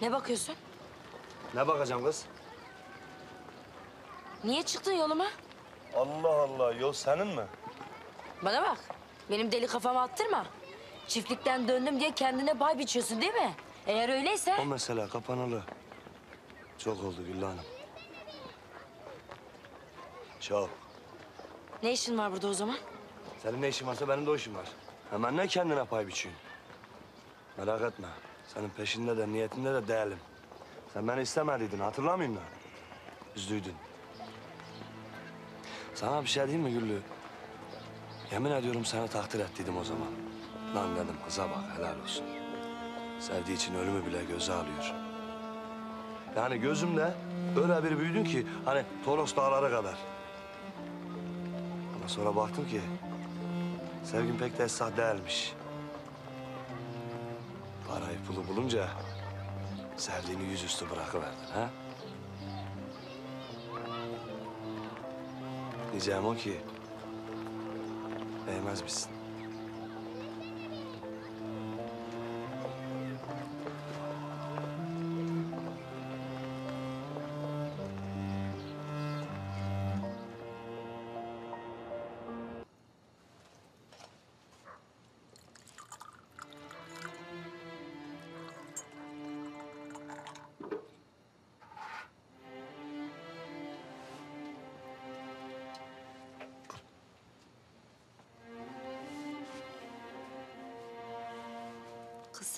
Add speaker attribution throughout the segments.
Speaker 1: Ne bakıyorsun?
Speaker 2: Ne bakacağım kız?
Speaker 1: Niye çıktın yoluma?
Speaker 2: Allah Allah, yol senin mi?
Speaker 1: Bana bak. Benim deli kafamı attırma. Çiftlikten döndüm diye kendine pay biçiyorsun değil mi? Eğer öyleyse...
Speaker 2: O mesele kapanalı. Çok oldu Güllü Hanım. Çok.
Speaker 1: Ne işin var burada o zaman?
Speaker 2: Senin ne işin varsa benim de o işim var. Hemen ne kendine pay biçiyorsun? Merak etme. Senin peşinde de niyetinde de değilim. Sen beni istemediydin, hatırlamıyor musun? Üzdüydün. Sana bir şey diyeyim mi Güllü? Yemin ediyorum seni takdir ettiydim o zaman. Lan dedim kıza bak helal olsun. Sevdiği için ölümü bile göze alıyor. Yani gözümde öyle bir büyüdün ki hani Toros dağları kadar. Ama sonra baktım ki sevgin pek de esah değilmiş. Parayı pulu bulunca sevdiğini yüzüstü bırakıverdin ha? Diyeceğim o ki değmez misin?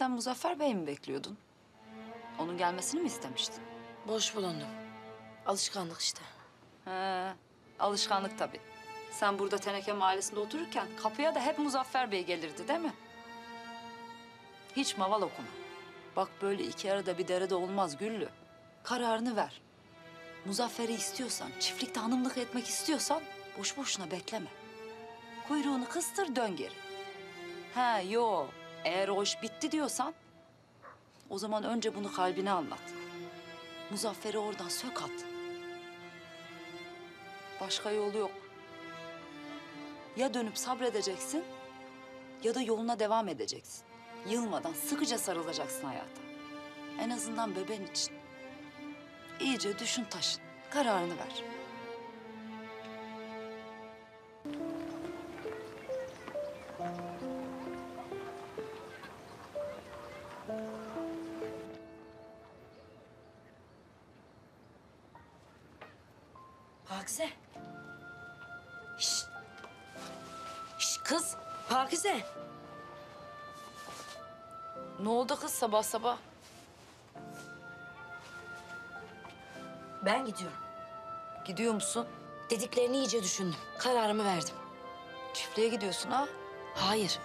Speaker 3: Sen Muzaffer Bey'i mi bekliyordun? Onun gelmesini mi istemiştin?
Speaker 1: Boş bulundum. Alışkanlık işte.
Speaker 3: He, alışkanlık tabii. Sen burada Teneke Mahallesi'nde otururken kapıya da hep Muzaffer Bey gelirdi değil mi? Hiç maval okuma. Bak böyle iki arada bir derede olmaz Güllü. Kararını ver. Muzaffer'i istiyorsan, çiftlikte hanımlık etmek istiyorsan boş boşuna bekleme. Kuyruğunu kıstır dön geri. Ha yo, eğer o iş bitti diyorsan o zaman önce bunu kalbine anlat. Muzaffer'i oradan sök at. Başka yolu yok. Ya dönüp sabredeceksin ya da yoluna devam edeceksin. Yılmadan sıkıca sarılacaksın hayata. En azından bebeğin için. İyice düşün taşın. Kararını ver.
Speaker 1: Pakize. Şşt. Şşt kız. Pakize.
Speaker 3: Ne oldu kız sabah sabah?
Speaker 1: Ben gidiyorum.
Speaker 3: Gidiyor musun?
Speaker 1: Dediklerini iyice düşündüm. Kararımı verdim.
Speaker 3: Çiftliğe gidiyorsun ha?
Speaker 1: Hayır.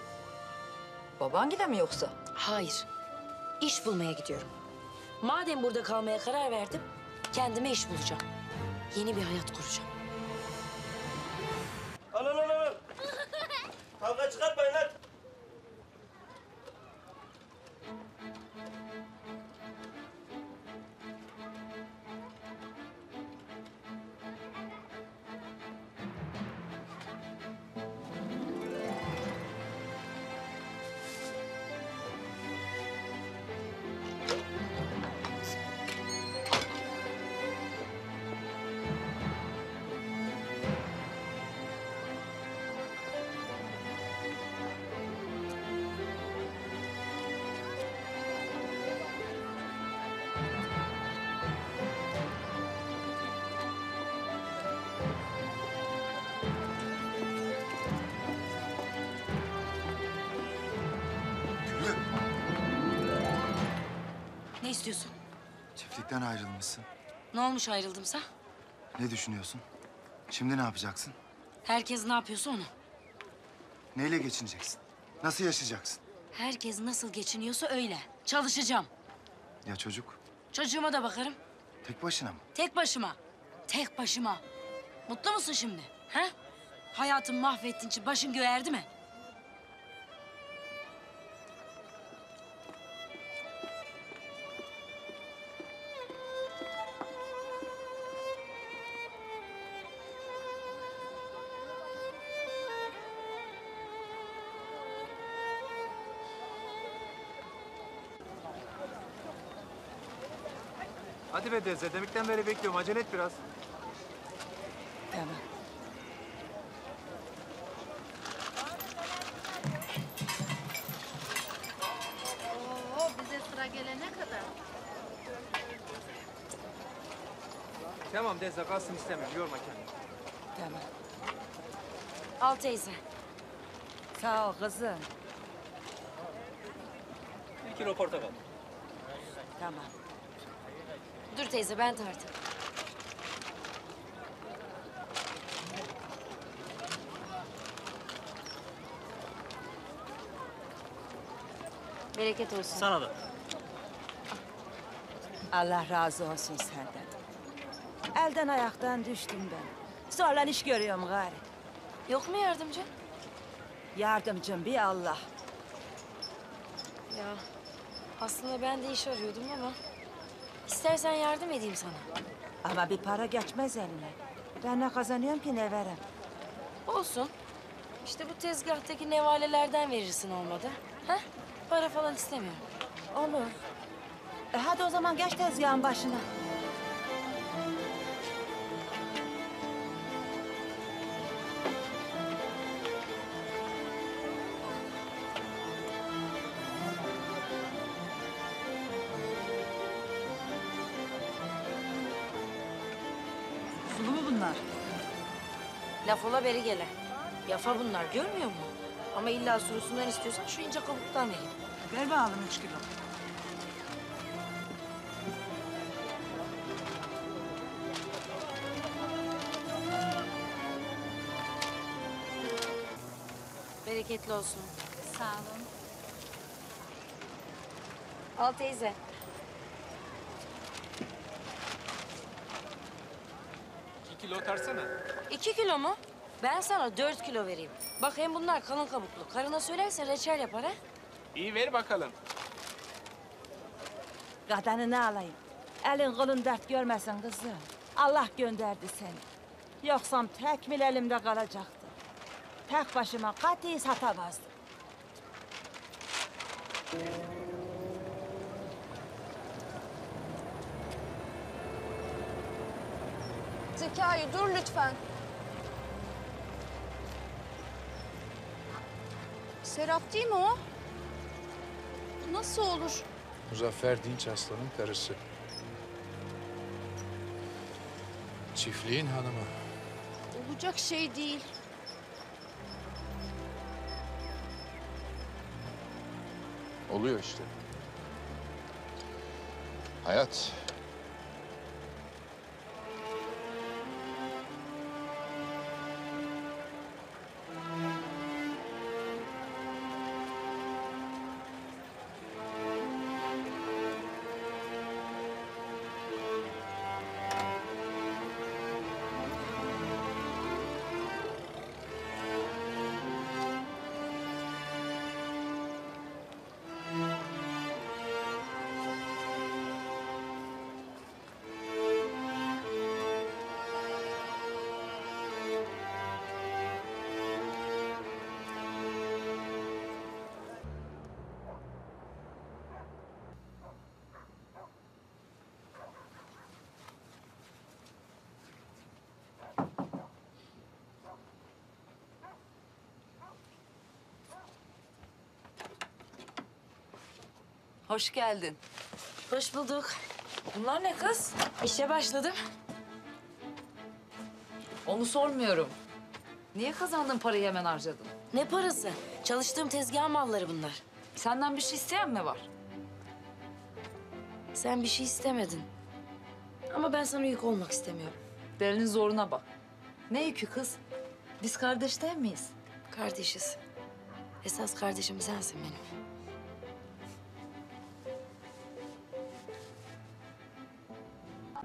Speaker 3: Baban gide mi yoksa?
Speaker 1: Hayır. İş bulmaya gidiyorum. Madem burada kalmaya karar verdim, kendime iş bulacağım. Yeni bir hayat kuracağım. İstiyorsun?
Speaker 4: çiftlikten ayrılmışsın.
Speaker 1: Ne olmuş ayrıldımsa?
Speaker 4: Ne düşünüyorsun? Şimdi ne yapacaksın?
Speaker 1: Herkes ne yapıyorsa onu.
Speaker 4: Neyle geçineceksin? Nasıl yaşayacaksın?
Speaker 1: Herkes nasıl geçiniyorsa öyle. Çalışacağım.
Speaker 4: Ya çocuk?
Speaker 1: Çocuğuma da bakarım.
Speaker 4: Tek başına mı?
Speaker 1: Tek başıma. Tek başıma. Mutlu musun şimdi? Ha? Hayatımı mahvettiğin için başın göğerdi mi?
Speaker 5: Hadi be Deze, demekten beri bekliyorum. Acele et biraz.
Speaker 1: Tamam.
Speaker 6: Oo, bize sıra gelene kadar.
Speaker 5: Tamam Deze, kalsın istemiyorum. Yorma kendini.
Speaker 1: Tamam. Al teyze.
Speaker 7: Sağ ol kızım.
Speaker 5: Bir kilo portakal.
Speaker 7: Tamam.
Speaker 1: Dur teyze ben tartayım. Bereket olsun.
Speaker 5: Sana da.
Speaker 7: Allah razı olsun senden. Elden ayaktan düştüm ben. Sonra iş görüyorum gari.
Speaker 1: Yok mu yardımcı?
Speaker 7: Yardımcım bir Allah.
Speaker 1: Ya aslında ben de iş arıyordum ama... ...istersen yardım edeyim sana.
Speaker 7: Ama bir para geçmez eline. Ben ne kazanıyorum ki ne verem.
Speaker 1: Olsun. İşte bu tezgahtaki nevalelerden verirsin olmadı. Ha? Para falan istemiyorum.
Speaker 7: Olur. E hadi o zaman geç tezgahın başına.
Speaker 1: Laf ola beri gele. Yafa bunlar görmüyor musun? Ama illa surusundan istiyorsan şu ince kabuktan vereyim.
Speaker 7: Ver bakalım üç kilo.
Speaker 1: Bereketli olsun.
Speaker 6: Sağ olun.
Speaker 1: Al teyze.
Speaker 5: Kilo tarsana.
Speaker 1: İki kilo mu? Ben sana dört kilo vereyim. Bak hem bunlar kalın kabuklu. Karına söylersen reçel yapar ha.
Speaker 5: İyi ver bakalım.
Speaker 7: Kadını alayım. Elin kolun dert görmesin kızım. Allah gönderdi seni. Yoksa tekmil elimde kalacaktı. Tek başıma katiyi satamazdım.
Speaker 6: Zekai dur lütfen. Serap değil mi o? Nasıl olur?
Speaker 8: Muzaffer Dinç Aslan'ın karısı. Çiftliğin hanımı.
Speaker 6: Olacak şey değil.
Speaker 8: Oluyor işte. Hayat.
Speaker 3: Hoş geldin.
Speaker 1: Hoş bulduk. Bunlar ne kız? İşe başladım.
Speaker 3: Onu sormuyorum. Niye kazandın parayı hemen harcadın?
Speaker 1: Ne parası? Çalıştığım tezgah malları bunlar.
Speaker 3: Senden bir şey isteyen mi var?
Speaker 1: Sen bir şey istemedin. Ama ben sana yük olmak istemiyorum.
Speaker 3: Delinin zoruna bak. Ne yükü kız? Biz kardeş değil miyiz?
Speaker 1: Kardeşiz. Esas kardeşim sensin benim.